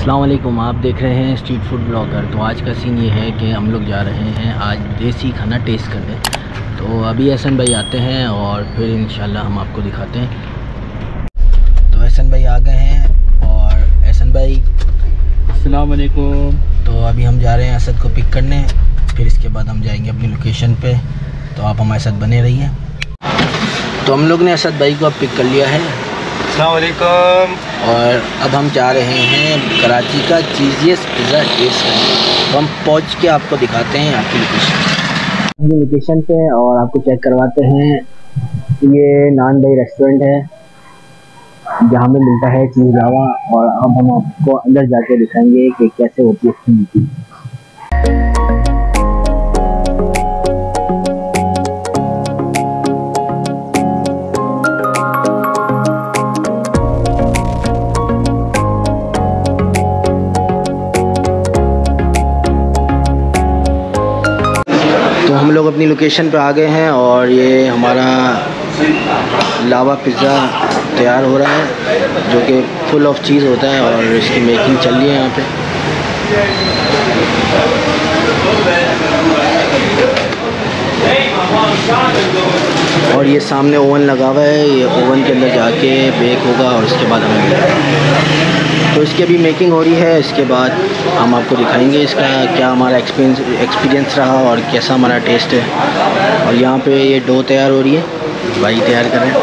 असलम आप देख रहे हैं स्ट्रीट फ़ूड ब्लॉगर तो आज का सीन ये है कि हम लोग जा रहे हैं आज देसी खाना टेस्ट करने। तो अभी एहसन भाई आते हैं और फिर इन हम आपको दिखाते हैं। तो एहसन भाई आ गए हैं और एहसन भाई असलकुम तो अभी हम जा रहे हैं असद को पिक करने। फिर इसके बाद हम जाएँगे अपनी लोकेशन पे। तो आप हमारे साथ बने रहिए। तो हम लोग ने असद भाई को अब पिक कर लिया है। अलकुम और अब हम जा रहे हैं कराची का चीज़ियस पिज़्ज़ा टेस्ट करने। तो हम पहुँच के आपको दिखाते हैं आपकी लोकेशन लोकेशन पे और आपको चेक करवाते हैं। ये नान भाई रेस्टोरेंट है, जहाँ में मिलता है चीज़ लावा और अब हम आपको अंदर जाके दिखाएँगे कि कैसे होती है। लोकेशन पे आ गए हैं और ये हमारा लावा पिज़्ज़ा तैयार हो रहा है, जो कि फुल ऑफ़ चीज़ होता है और इसकी मेकिंग चल रही है यहाँ पे और ये सामने ओवन लगा हुआ है, ये ओवन के अंदर जाके बेक होगा और उसके बाद हमें तो इसकी अभी मेकिंग हो रही है, इसके बाद हम आपको दिखाएँगे इसका क्या हमारा एक्सपीरियंस एक्सपीरियंस रहा और कैसा हमारा टेस्ट है। और यहाँ पे ये डो तैयार हो रही है, भाई तैयार कर रहे हैं।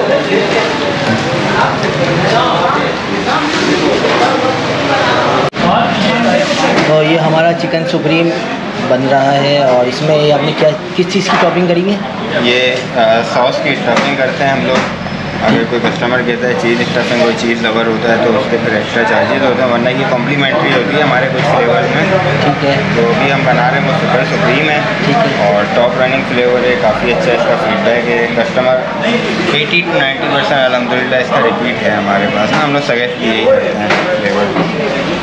तो ये हमारा चिकन सुप्रीम बन रहा है और इसमें आपने क्या, किस चीज़ की टॉपिंग करी है? ये सॉस की स्टफिंग करते हैं हम लोग। अगर कोई कस्टमर कहता है चीज़ स्टफिंग कोई चीज़ लवर होता है तो उसके फिर एक्स्ट्रा चार्जेस होते हैं वरना ये कॉम्प्लीमेंट्री होती है हमारे कुछ फ्लेवर में। ठीक है। तो अभी हम बना रहे हैं वो सुपर सुप्रीम है। ठीक है। और टॉप रनिंग फ्लेवर है काफ़ी अच्छा इसका फीडबैक है। Customer eighty to ninety percent अलहमदिल्ला इसका रिपीट है हमारे पास। ना हम लोग सजेस्ट यही करते हैं फ्लेवर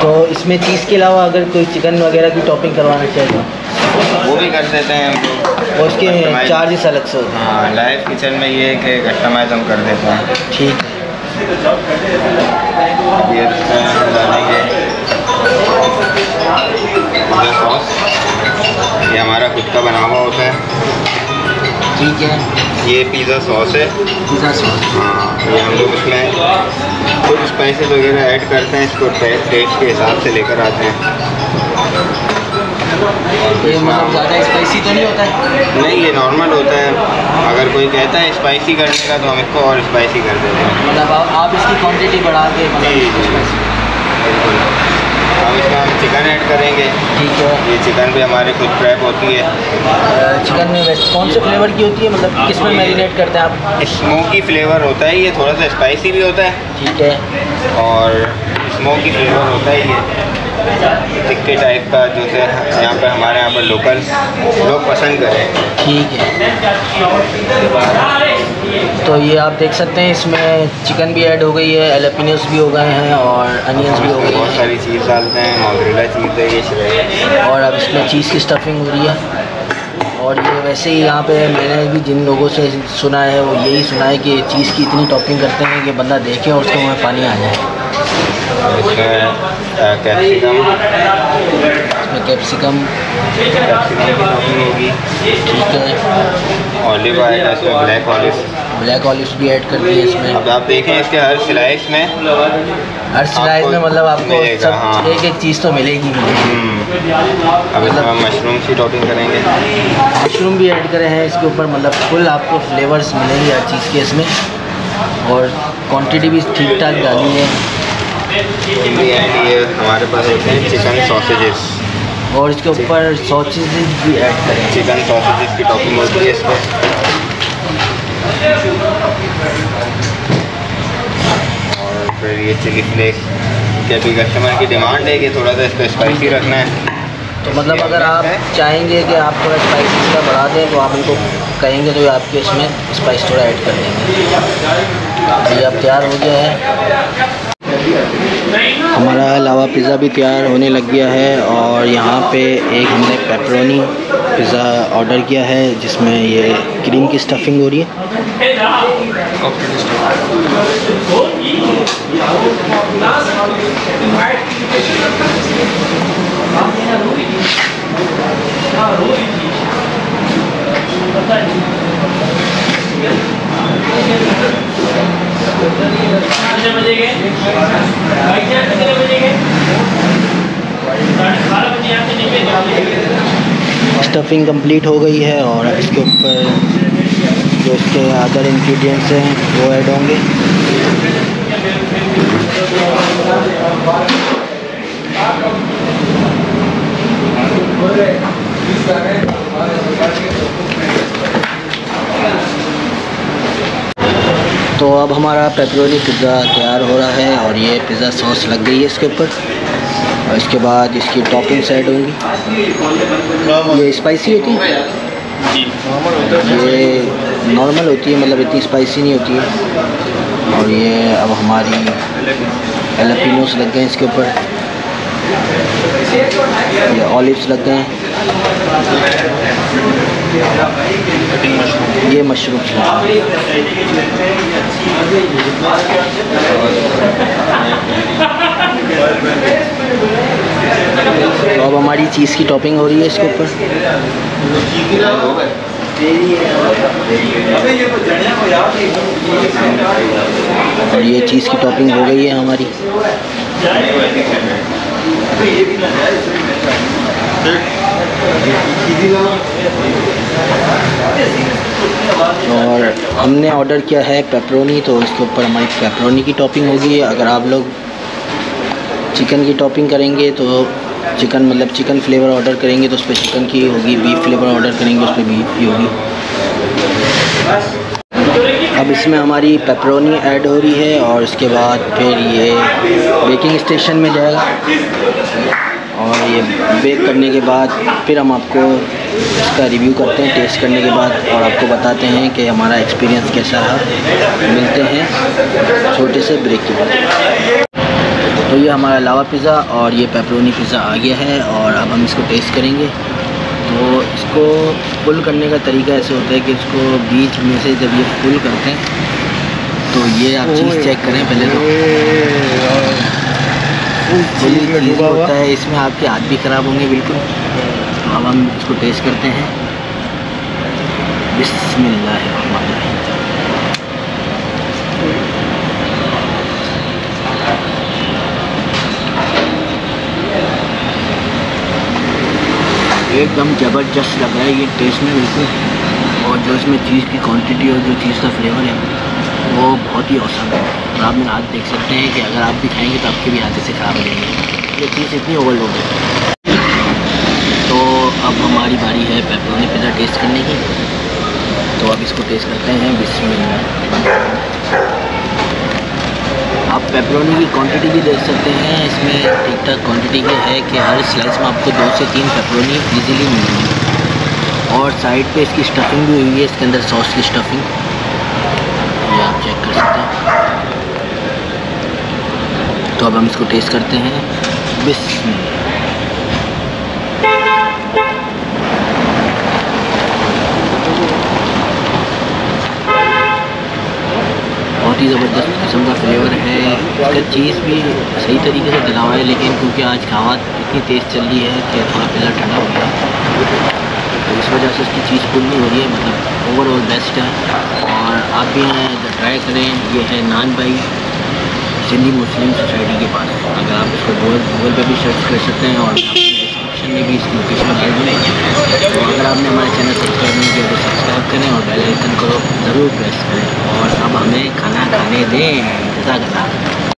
तो इसमें चीज़ के अलावा अगर कोई चिकन वगैरह की टॉपिंग करवाना चाहिए वो भी कर देते हैं हम लोग उसके चार्जेस अलग से होते हैं। हाँ लाइव किचन में ये है कि कस्टमाइज हम कर देते हैं। ठीक। ये डालेंगे सॉस ये हमारा खुद का बना हुआ होता है। ठीक है। ये पिज़्ज़ा सॉस है। पिज़्ज़ा सॉस हाँ ये हम लोग इसमें कुछ स्पाइसेस वगैरह ऐड करते हैं इसको टेस्ट के हिसाब से लेकर आते हैं। ये मतलब ज़्यादा स्पाइसी तो नहीं होता है? नहीं ये नॉर्मल होता है। अगर कोई कहता है स्पाइसी करने का तो हम इसको और स्पाइसी कर देते हैं। मतलब आप, आप इसकी क्वांटिटी बढ़ा के मतलब बिल्कुल। अब इसमें हम चिकन ऐड करेंगे। ठीक है। ये चिकन भी हमारे खुद प्रेप होती है। चिकन में वैसे कौन से फ्लेवर की होती है? मतलब किसमें मैरिनेट करते हैं आप? स्मोकी फ्लेवर होता है ये थोड़ा सा स्पाइसी भी होता है। ठीक है। और स्मोकी फ्लेवर होता है ये। टिक्के टाइप का जो है यहाँ पर हमारे यहाँ पर लोकल लोग पसंद करें। ठीक है। तो ये आप देख सकते हैं इसमें चिकन भी ऐड हो गई है एलेपिनस भी हो गए हैं और अनियंस भी हो गए बहुत सारी चीज़ डालते हैं मोगरेला चीज़ है ये और अब इसमें चीज़ की स्टफिंग हो रही है। और ये वैसे ही यहाँ पे मैंने भी जिन लोगों से सुना है वो यही सुना है कि चीज़ की इतनी टॉपिंग करते हैं कि बंदा देखे और उसके में पानी आ जाए। कैप्सिकम इसमें कैप्सिकम कैप्सिकम की टॉपिंग होगी। ठीक है। ऑलिव आएगा इसमें ब्लैक ऑलिव ब्लैक ऑलिव भी ऐड कर दिए इसमें। अब आप देखें इसके हर स्लाइस में हर स्लाइस में मतलब आपको सब हाँ। एक एक चीज़ तो मिलेगी मिलेगी। हम्म। अब इसमें मशरूम की टॉपिंग करेंगे। मशरूम भी ऐड करे हैं इसके ऊपर मतलब फुल आपको फ्लेवर्स मिलेंगे हर चीज़ के इसमें। और क्वांटिटी भी ठीक ठाक डाली है। ये हमारे पास होते हैं चिकन सॉसेजेस और इसके ऊपर सॉसेज भी ऐड करें चिकन सॉसेजेस की टॉपिंग होती है इस पर और फिर ये चिली फ्लेक्स क्या भी कस्टमर की डिमांड है कि थोड़ा सा इसको स्पाइसी रखना है? तो मतलब अगर आप चाहेंगे कि आप थोड़ा स्पाइस इसका बढ़ा दें तो आप इनको कहेंगे तो ये आपके इसमें स्पाइस थोड़ा ऐड कर देंगे। ये अब तैयार हो गया है। हमारा लावा पिज़्ज़ा भी तैयार होने लग गया है और यहाँ पे एक हमने पेपरोनी पिज़्ज़ा ऑर्डर किया है, जिसमें ये क्रीम की स्टफिंग हो रही है। कितने बजे गए कितने बजे गए स्टफिंग कंप्लीट हो गई है और इसके ऊपर जो इसके अदर इंग्रेडिएंट्स हैं, वो ऐड होंगे। अब हमारा पेपरोनी पिज़्ज़ा तैयार हो रहा है और ये पिज़्ज़ा सॉस लग गई है इसके ऊपर। और इसके बाद इसकी टॉपिंग्स ऐड होंगी। ये स्पाइसी होती है? ये नॉर्मल होती है मतलब इतनी स्पाइसी नहीं होती है। और ये अब हमारी एलपिनोस लग गए हैं इसके ऊपर। ये ऑलिव्स लग गए हैं। ये मशरूम्स तो अब हमारी चीज़ की टॉपिंग हो रही है इसके ऊपर। और ये चीज़ की टॉपिंग हो गई है हमारी। और हमने ऑर्डर किया है पेपरोनी तो इसके ऊपर हमारी पेपरोनी की टॉपिंग होगी। अगर आप लोग चिकन की टॉपिंग करेंगे तो चिकन मतलब चिकन फ्लेवर ऑर्डर करेंगे तो उस पर चिकन की होगी बीफ फ्लेवर ऑर्डर करेंगे उस पर बीफ की होगी। अब इसमें हमारी पेपरोनी ऐड हो रही है, और उसके बाद फिर ये बेकिंग स्टेशन में जाएगा। और ये बेक करने के बाद फिर हम आपको इसका रिव्यू करते हैं टेस्ट करने के बाद और आपको बताते हैं कि हमारा एक्सपीरियंस कैसा रहा। मिलते हैं छोटे से ब्रेक के बाद। तो ये हमारा लावा पिज़्ज़ा और ये पेपरोनी पिज़्ज़ा आ गया है और अब हम इसको टेस्ट करेंगे। तो इसको पुल करने का तरीका ऐसे होता है कि इसको बीच में से जब ये पुल करते हैं तो ये आप चीज़ चेक करें पहले तो। चीज़ होता है। इसमें आपके हाथ भी ख़राब होंगे बिल्कुल। अब हम इसको टेस्ट करते हैं। बिस्मिल्लाह एकदम ज़बरदस्त लग रहा है ये टेस्ट में बिल्कुल। और जो इसमें चीज़ की क्वांटिटी और जो चीज़ का फ्लेवर है वो बहुत ही औसम है। और आप मेरा हाथ देख सकते हैं कि अगर आप भी खाएँगे तो आपके भी हाथ से ख़राब हो जाएँगे। ये चीज़ इतनी ओवरलोड है तो अब हमारी बारी है पेपरोनी पिज़्ज़ा टेस्ट करने की। तो अब इसको टेस्ट करते हैं। बिस्मिल्लाह। आप पेपरोनी की क्वांटिटी भी देख सकते हैं। इसमें ठीक ठाक क्वांटिटी ये है कि हर स्लाइस में आपको दो से तीन पेपरोनी इजीली मिलेगी। और साइड पे इसकी स्टफिंग भी हुई है। इसके अंदर सॉस की स्टफिंग ये आप चेक कर सकते हैं तो अब हम इसको टेस्ट करते हैं। बिस्मिल्लाह बहुत ही ज़बरदस्त किस्म का फ्लेवर है। इसका चीज़ भी सही तरीके से डला हुआ है, लेकिन क्योंकि आज हवा इतनी तेज़ चल रही है कि थोड़ा पिज़्ज़ा ठंडा हो गया। तो इस वजह से इसकी चीज़ फुल नहीं हो रही है मतलब ओवरऑल बेस्ट है। और आप भी हैं ट्राई करें, ये है नान भाई। सिंधी मुस्लिम सोसाइटी के पास अगर आप इसको गूगल गूगल पर भी सर्च कर सकते हैं और डिस्क्रिप्शन में भी इसकी लोकेशन दे है तो अगर आपने हमारे चैनल सब्सक्राइब नहीं किया तो सब्सक्राइब करें और बेल आइकन को ज़रूर प्रेस करें। और अब हमें खाना खाने दें। जैसा